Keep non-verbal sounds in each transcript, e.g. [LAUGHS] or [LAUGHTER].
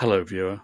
Hello, viewer.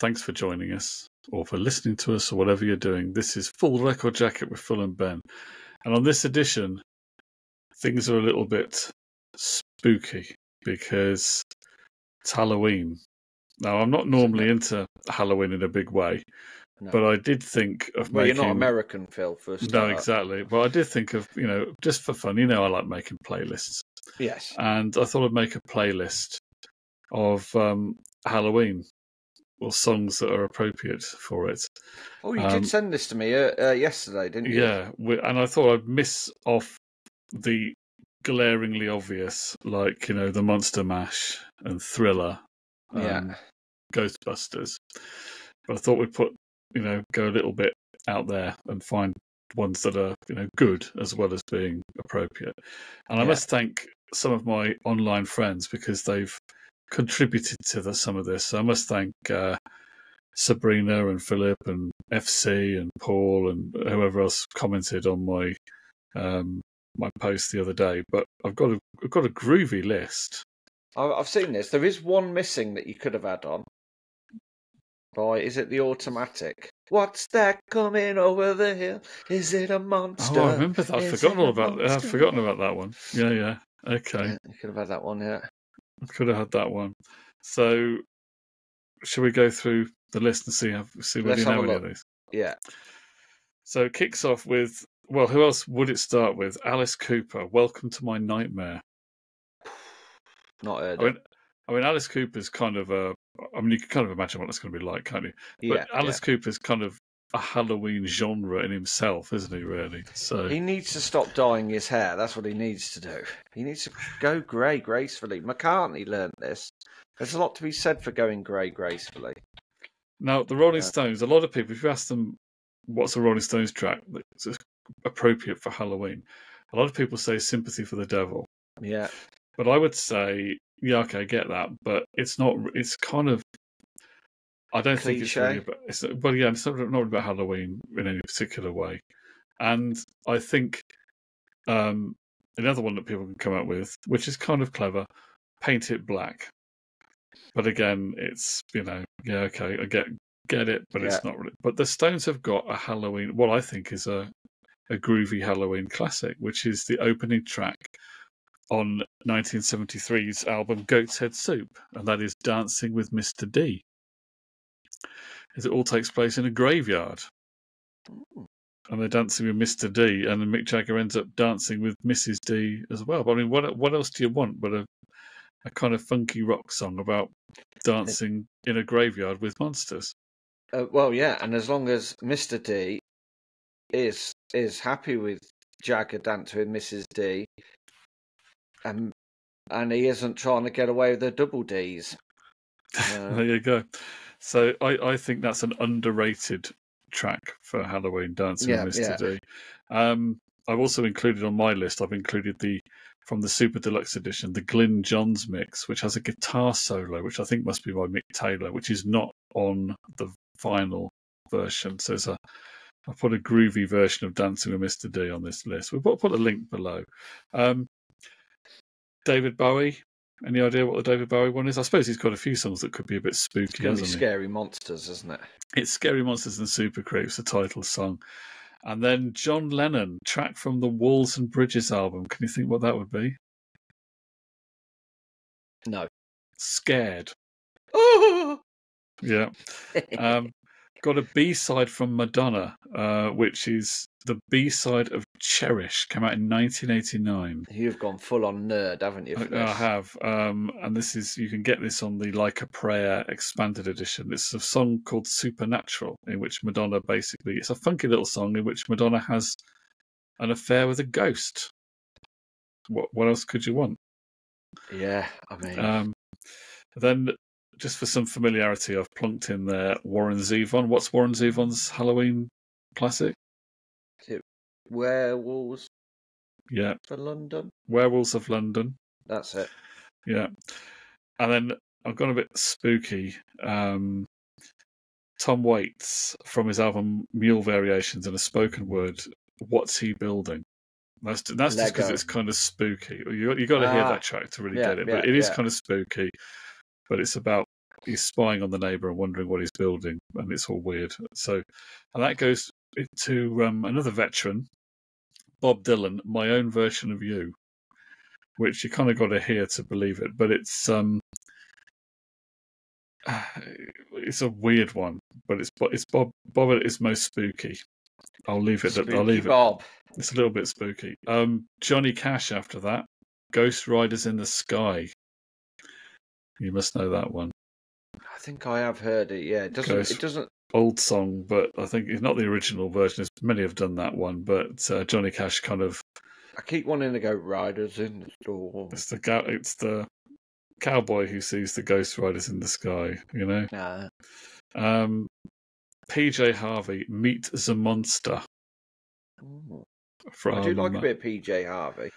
Thanks for joining us, or for listening to us, or whatever you're doing. This is Full Record Jacket with Phil and Ben. And on this edition, things are a little bit spooky because it's Halloween. Now, I'm not normally into Halloween in a big way, No. but I did think of well, making. you're not American, Phil. First, No, exactly. But I did think of, you know, just for fun, you know, I like making playlists. Yes. and I thought I'd make a playlist of um, Halloween or songs that are appropriate for it. Oh, you um, did send this to me uh, uh, yesterday, didn't you? Yeah, we, and I thought I'd miss off the glaringly obvious, like you know, the Monster Mash and Thriller, um, Yeah. Ghostbusters. But I thought we'd put, you know, go a little bit out there and find ones that are, you know, good as well as being appropriate. And I Yeah. must thank some of my online friends because they've contributed to the, some of this. So I must thank uh, Sabrina and Philip and FC and Paul and whoever else commented on my um, my post the other day. But I've got a I've got a groovy list. I- I've seen this. There is one missing that you could have had on. Boy, is it the automatic? What's that coming over the hill? Is it a monster? Oh, I remember that. I've Is forgotten all about. I've forgotten about that one. Yeah, yeah. Okay, Yeah, you could have had that one. Yeah. Could have had that one. So, should we go through the list and see how see whether you know any of these? Yeah. So it kicks off with well, who else would it start with? Alice Cooper. Welcome to my nightmare. [SIGHS] Not heard. I mean. I mean, Alice Cooper's kind of a. I mean, you can kind of imagine what that's going to be like, can't you? yeah. But Alice Cooper's kind of a Halloween genre in himself, isn't he? Really. So. He needs to stop dyeing his hair. That's what he needs to do. He needs to go grey gracefully. McCartney learned this. There's a lot to be said for going grey gracefully. Now, the Rolling Yeah. Stones, a lot of people, if you ask them what's a Rolling Stones track that's appropriate for Halloween, a lot of people say Sympathy for the Devil. Yeah. But I would say, yeah, okay, I get that, but it's not, it's kind of, I don't think it's really Cliche? about, it's, well, yeah, it's not, not about Halloween in any particular way. And I think um, another one that people can come up with, which is kind of clever, Paint It Black. But again, it's, you know, yeah, okay, I get get it, but it's not really. But the Stones have got a Halloween, what I think is a, a groovy Halloween classic, which is the opening track on 1973's album Goat's Head Soup, and that is Dancing with Mr. D. As it all takes place in a graveyard, Ooh. and they're dancing with Mr. D, and then Mick Jagger ends up dancing with Mrs. D as well. But I mean, what what else do you want but a a kind of funky rock song about dancing in a graveyard with monsters? Uh, well, yeah, and as long as Mr. D is is happy with Jagger dancing with Mrs. D, and and he isn't trying to get away with the double D's. [LAUGHS] there Uh, you go. So I, I think that's an underrated track for Halloween Dancing Yeah, with Mr. yeah. D. Um, I've also included on my list. I've included the from the Super Deluxe Edition, the Glyn Johns mix, which has a guitar solo, which I think must be by Mick Taylor, which is not on the final version. So it's a I put a groovy version of Dancing with Mr. D on this list. We'll put, put a link below. Um, David Bowie. Any idea what the David Bowie one is? I suppose he's got a few songs that could be a bit spooky, it's hasn't be he? scary monsters, isn't it? It's Scary Monsters and Super Creeps, the title song. And then John Lennon, track from the Walls and Bridges album. Can you think what that would be? No. Scared. Oh! [LAUGHS] Yeah. [LAUGHS] Um, got a B side from Madonna, uh, which is the B side of Cherish, came out in 1989. You've gone full on nerd, haven't you? I? I have, um, and this is you can get this on the Like a Prayer expanded edition. It's a song called Supernatural, in which Madonna basically it's a funky little song in which Madonna has an affair with a ghost. What what else could you want? Yeah, I mean, Um, then, just for some familiarity, I've plunked in there Warren Zevon. What's Warren Zevon's Halloween classic? werewolves Yeah, for London. Werewolves of London. That's it. Yeah. And then I've gone a bit spooky. Um, Tom Waits from his album Mule Variations and a spoken word. What's he building? That's that's just because it's kind of spooky. You you got to hear Ah, that track to really yeah, get it, but yeah, it is yeah. kind of spooky. But it's about he's spying on the neighbour and wondering what he's building, and it's all weird. So, and that goes to um, another veteran, Bob Dylan, "My Own Version of You," which you kind of got to hear to believe it, but it's um, [SIGHS] it's a weird one, but it's it's Bob Bob at his most spooky. I'll leave it. Spooky I'll leave Bob. it. It's a little bit spooky. Um, Johnny Cash after that. Ghost Riders in the Sky. You must know that one. I think I have heard it. Yeah, it doesn't. It doesn't. Old song, but I think it's not the original version. Many have done that one, but uh, Johnny Cash kind of I keep wanting to go riders in the storm. it's the ga- it's the cowboy who sees the Ghost Riders in the sky. You know. Nah. Um, PJ Harvey, Meet the Monster. Ooh. From, I do like a bit of PJ Harvey.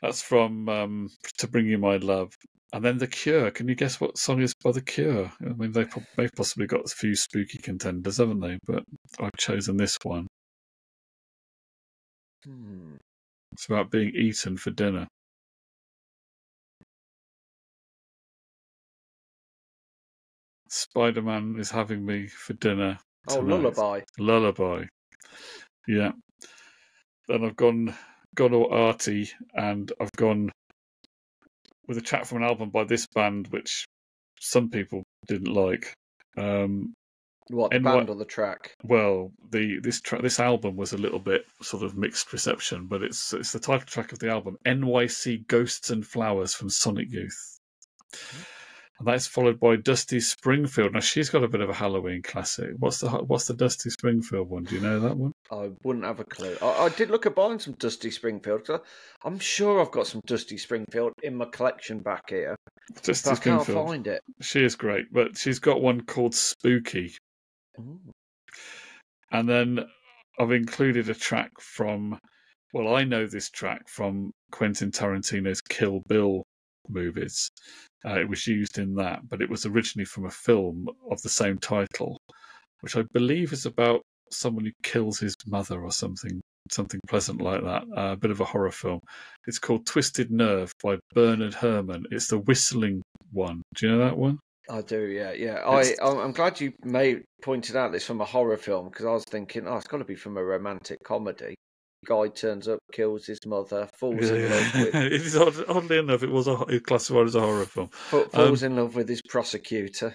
That's from um, To Bring You My Love. And then The Cure. Can you guess what song is by The Cure? I mean, they've, they've possibly got a few spooky contenders, haven't they? But I've chosen this one. Hmm. It's about being eaten for dinner. Spider Man is having me for dinner. Oh, lullaby. Lullaby. Yeah. Then I've gone gone all arty and I've gone with a track from an album by this band which some people didn't like. Um What the And band on the track? well, the this tra- this album was a little bit sort of mixed reception, but it's it's the title track of the album, NYC Ghosts and Flowers from Sonic Youth. And that's followed by Dusty Springfield. Now she's got a bit of a Halloween classic. What's the what's the Dusty Springfield one? Do you know that one? I wouldn't have a clue. I, I did look at buying some Dusty Springfield. I- I'm sure I've got some Dusty Springfield in my collection back here, Dusty I can't find it. She is great, but she's got one called Spooky. Ooh. And then I've included a track from, well, I know this track from Quentin Tarantino's Kill Bill movies. Uh, it was used in that, but it was originally from a film of the same title, which I believe is about someone who kills his mother or something, something pleasant like that. Uh, a bit of a horror film. It's called Twisted Nerve by Bernard Herrmann. It's the whistling one. Do you know that one? I do, yeah, yeah. I, It's- I'm I'm glad you made pointed out this from a horror film because I was thinking, oh, it's got to be from a romantic comedy. Guy turns up, kills his mother, falls in love with [LAUGHS] it is odd, oddly enough, it was a, it classified as a horror film. Um, falls in love with his prosecutor.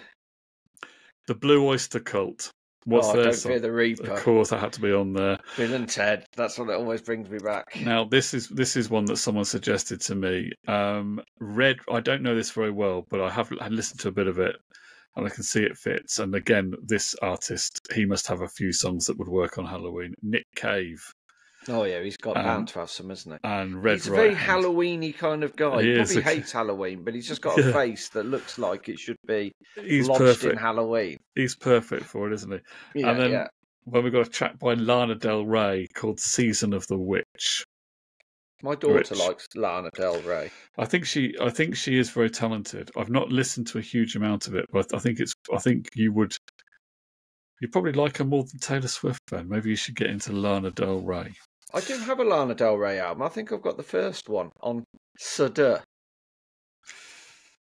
The Blue Oyster Cult. What's oh, don't fear the Reaper. Of course, that had to be on there. Bill and Ted. That's what it always brings me back. Now, this is this is one that someone suggested to me. Um, Red. I don't know this very well, but I have I listened to a bit of it, and I can see it fits. And again, this artist, he must have a few songs that would work on Halloween. Nick Cave Oh yeah, he's got Um, bound to have some, isn't he? and Red he's a Right very Hand. Halloweeny kind of guy. He He probably okay. hates Halloween, but he's just got Yeah. a face that looks like it should be He's lodged perfect. in Halloween. He's perfect for it, isn't he? Yeah, and then yeah. when we got a track by Lana Del Rey called "Season of the Witch." My daughter Rich. likes Lana Del Rey. I think she, I think she is very talented. I've not listened to a huge amount of it, but I think it's, I think you would, you probably like her more than Taylor Swift. Ben, maybe you should get into Lana Del Rey. I do have a Lana Del Rey album. I think I've got the first one on Suda.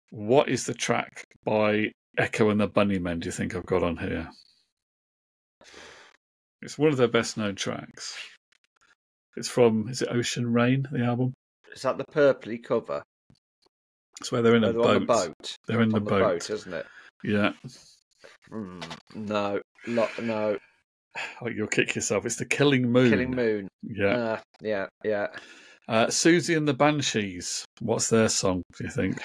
What is the track by Echo and the Bunnymen? Do you think I've got on here? It's one of their best known tracks. It's from, is it Ocean Rain, the album? Is that the purpley cover? It's where they're in a they're boat. on the boat. They're in the on the boat. boat, isn't it? Yeah. Mm, no, lo- no. [SIGHS] Oh, you'll kick yourself. It's the Killing Moon. Killing Moon. Yeah. Uh, yeah, yeah. Uh, Siouxsie and the Banshees. What's their song? Do you think?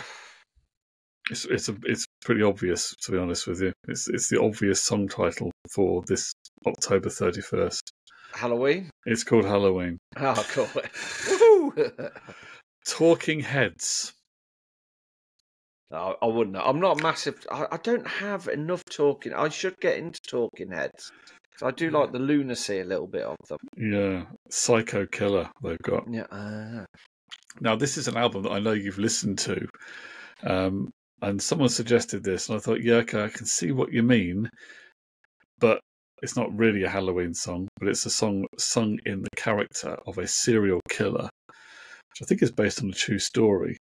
It's it's a, it's pretty obvious to be honest with you. It's it's the obvious song title for this October thirty first. Halloween. It's called Halloween. [LAUGHS] Oh, cool. [LAUGHS] Talking Heads. No, I wouldn't. I'm not massive. I, I don't have enough talking. I should get into Talking Heads. 'Cause I do like the lunacy a little bit of them. Yeah, Psycho Killer. They've got Yeah. Uh, now. This is an album that I know you've listened to, um, and someone suggested this, and I thought, yeah, okay, I can see what you mean, but it's not really a Halloween song, but it's a song sung in the character of a serial killer, which I think is based on a true story.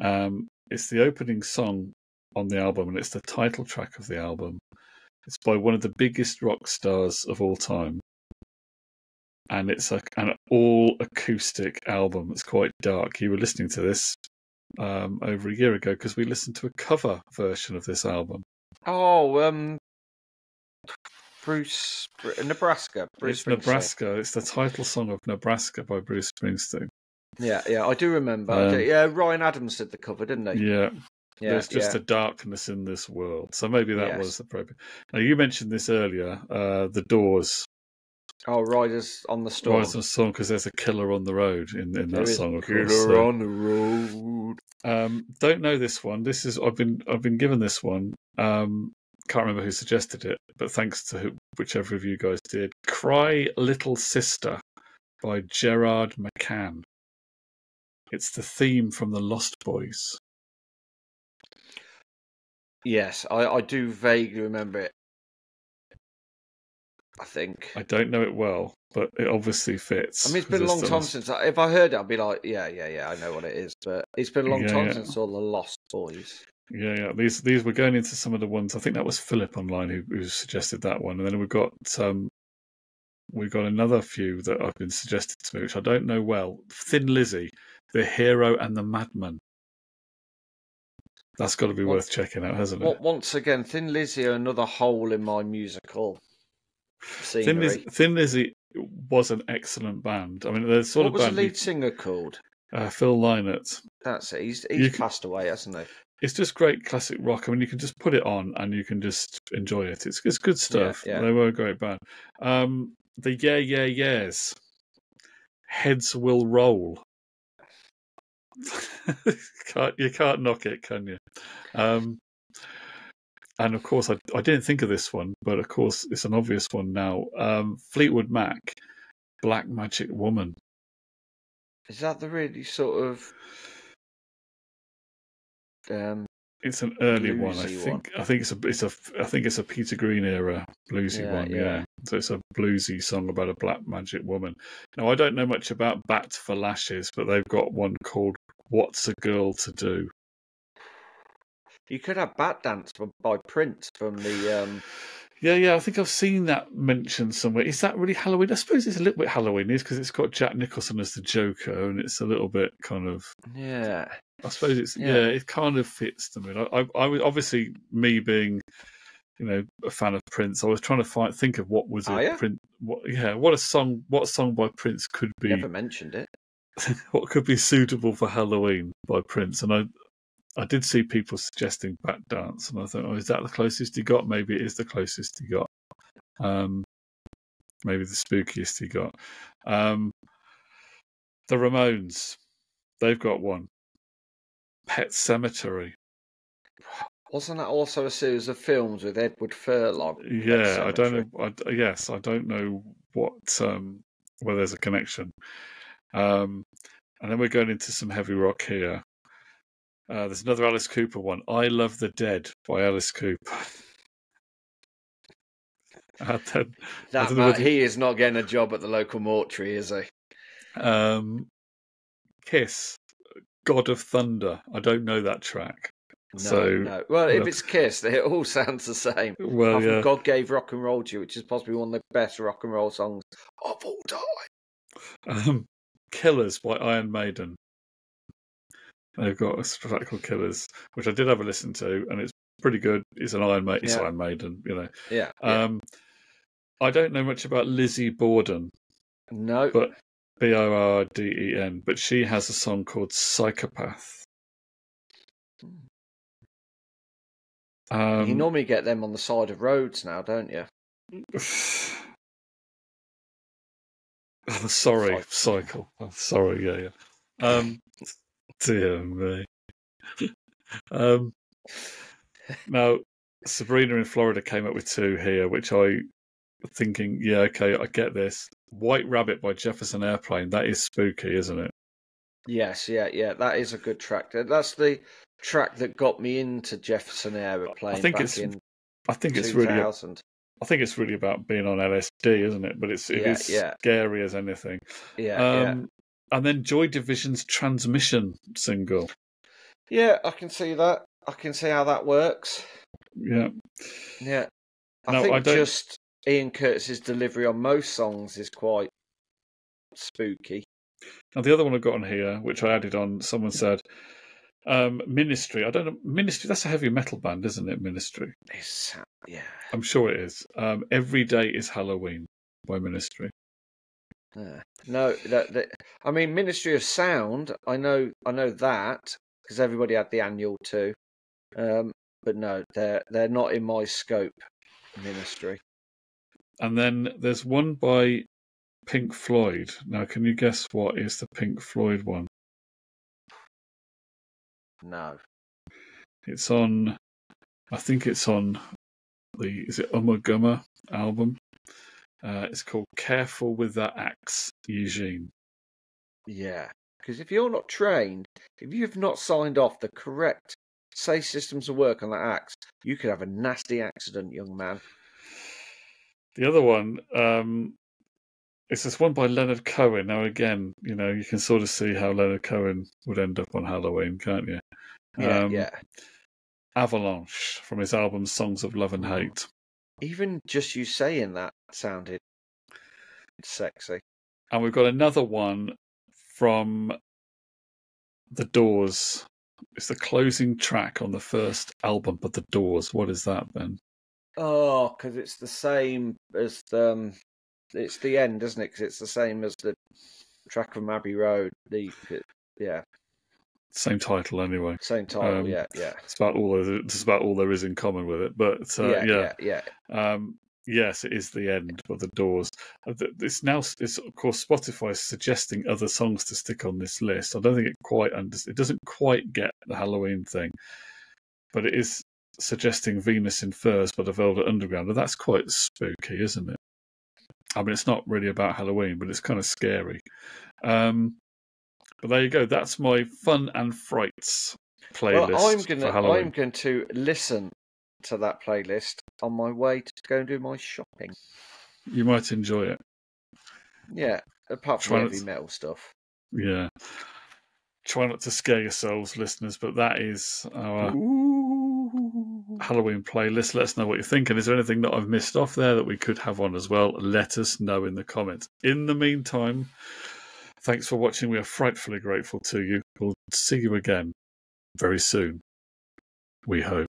Um, it's the opening song on the album, and it's the title track of the album. It's by one of the biggest rock stars of all time, and it's a, an all acoustic album. It's quite dark. You were listening to this um, over a year ago because we listened to a cover version of this album. Oh, um, Bruce Nebraska. Bruce it's Nebraska. It's the title song of Nebraska by Bruce Springsteen. Yeah, yeah, I do remember. Um, yeah, Ryan Adams did the cover, didn't he? Yeah. Yeah, There's just yeah. a darkness in this world. So maybe that Yes. was appropriate. Now, you mentioned this earlier uh, The Doors. Oh, Riders on the Storm. Rise the song because there's a killer on the road in, in There that song, of Killer course. So, on the road. um, don't know this one. This is I've been I've been given this one. Um, can't remember who suggested it, but thanks to who, whichever of you guys did. "Cry Little Sister" by Gerard McMann. It's the theme from the Lost Boys. Yes, I, I do vaguely remember it. I think. I don't know it well, but it obviously fits. I mean, it's been a long time since. I, if I heard it, I'd be like, yeah, yeah, yeah, I know what it is. But it's been a long Yeah, time yeah. since I saw the Lost Boys. Yeah, yeah. These these were going into some of the ones. I think that was Philip online who, who suggested that one, and then we've got um, we've got another few that I've been suggested to me, which I don't know well. Thin Lizzy, the hero and the madman. That's got to be What- worth checking out, hasn't it? Once again, Thin Lizzy are another hole in my musical Thin scenery. Lizzy, Thin Lizzy was an excellent band. I mean, they're the sort what of was the lead singer called? uh, Phil Lynott. That's it. He's he's can- passed away, hasn't he? It's just great classic rock. I mean, you can just put it on and you can just enjoy it. It's it's good stuff. yeah. They were a great band. Um, the Yeah Yeah Yeahs. Heads will roll. [LAUGHS] can't, you can't knock it, can you? Um, and of course, I, I didn't think of this one, but of course, it's an obvious one now. Um, Fleetwood Mac, Black Magic Woman. Is that the really sort of um It's an early one, I think. I think it's a it's a I think it's a Peter Green era bluesy Yeah, one. Yeah. yeah. so it's a bluesy song about a black magic woman. Now I don't know much about Bat for Lashes, but they've got one called "What's a Girl to Do." you could have Bat Dance by, Prince from the um Yeah, yeah, I think I've seen that mentioned somewhere. Is that really Halloween? I suppose it's a little bit Halloween, is because it's got Jack Nicholson as the Joker, and it's a little bit kind of yeah. I suppose it's yeah, Yeah. it kind of fits them. in. I, I, I was obviously me being, you know, a fan of Prince. I was trying to find think of what was a Prince. What yeah, what a song, what song by Prince could be, Never mentioned it. [LAUGHS] what could be suitable for Halloween by Prince, and I. I did see people suggesting Bat Dance, and I thought, oh, is that the closest he got? Maybe it is the closest he got. Um, maybe the spookiest he got. Um, the Ramones, they've got one. Pet Sematary. Wasn't that also a series of films with Edward Furlong? Yeah, I don't know. I, yes, I don't know what um, whether there's a connection. Um, and then we're going into some heavy rock here. Uh, there's another Alice Cooper one. I Love the Dead by Alice Cooper. [LAUGHS] Then, That don't man, whether- he is not getting a job at the local mortuary, is he? um, Kiss, God of Thunder. I don't know that track. No, So, no. Well, if it's Kiss, [LAUGHS] it all sounds the same. Well, yeah. God gave rock and roll to you, which is possibly one of the best rock and roll songs of all time. [LAUGHS] Um, Killers by Iron Maiden. They've got a track called Killers, which I did have a listen to, and it's pretty good. It's an Iron Maiden, it's Yeah. Iron Maiden, you know. Yeah. yeah. Um, I don't know much about Lizzie Borden, no. but B O R D E N, but she has a song called Psychopath. Um, you normally get them on the side of roads now, don't you? [SIGHS] [SIGHS] [SIGHS] Oh, [LAUGHS] sorry, Cycle. Oh, sorry, yeah, yeah. Um, dear me. [LAUGHS] um, now, Sabrina in Florida came up with two here, which I thinking, yeah, okay, I get this. White Rabbit by Jefferson Airplane. That is spooky, isn't it? Yes, yeah, yeah. That is a good track. That's the track that got me into Jefferson Aeroplane I think it's in I think it's really 2000. I think it's really about being on LSD, isn't it? But it's it Yeah, is yeah. scary as anything. Yeah, Um, And then Joy Division's Transmission single. yeah. Yeah, I can see that. I can see how that works. Yeah. Yeah. I No, think I just Ian Curtis's delivery on most songs is quite spooky. Now the other one I've got on here, which I added on, someone said, um, Ministry. I don't know. Ministry. That's a heavy metal band, isn't it? Ministry. It's, yeah. I'm sure it is. Um, Every day is Halloween by Ministry. Yeah. No, that, that, I mean Ministry of Sound. I know, I know that because everybody had the annual too. Um, but no, they're they're not in my scope. Ministry. And then there's one by Pink Floyd. Now, can you guess what is the Pink Floyd one? No. It's on. I think it's on the is it Ummagumma album. Uh, it's called "Careful with That Axe, Eugene. Yeah. Because if you're not trained, if you have not signed off the correct safe systems of work on that axe, you could have a nasty accident, young man. The other one, um, it's this one by Leonard Cohen. Now, again, you know, you can sort of see how Leonard Cohen would end up on Halloween, can't you? Yeah, Um, yeah. Avalanche from his album Songs of Love and Hate. Even just you saying that sounded sexy. And we've got another one from The Doors. It's the closing track on the first album of The Doors. What is that, then? Oh, because it's the same as the, um, it's the end, isn't it? Because it's the same as the track from Abbey Road. The yeah, Same title, anyway. same title. Um, yeah, yeah, It's about all it's about all there is in common with it. But uh, yeah, yeah, yeah, yeah. Um, yes, it is the end of the Doors. Uh, It's now, it's of course, Spotify is suggesting other songs to stick on this list. I don't think it quite under, it doesn't quite get the Halloween thing, but it is suggesting Venus in Furs by the Velvet Underground, and that's quite spooky, isn't it? I mean, it's not really about Halloween, but it's kind of scary. Um, but there you go. That's my fun and frights playlist Well, I'm for gonna, Halloween. I'm going to listen to that playlist on my way to go and do my shopping. You might enjoy it. Yeah, apart from Try heavy to- metal stuff. Yeah. Try not to scare yourselves, listeners, but that is our Halloween playlist. Let us know what you think. And is there anything that I've missed off there that we could have on as well? Let us know in the comments. In the meantime, thanks for watching. We are frightfully grateful to you. We'll see you again very soon. We hope.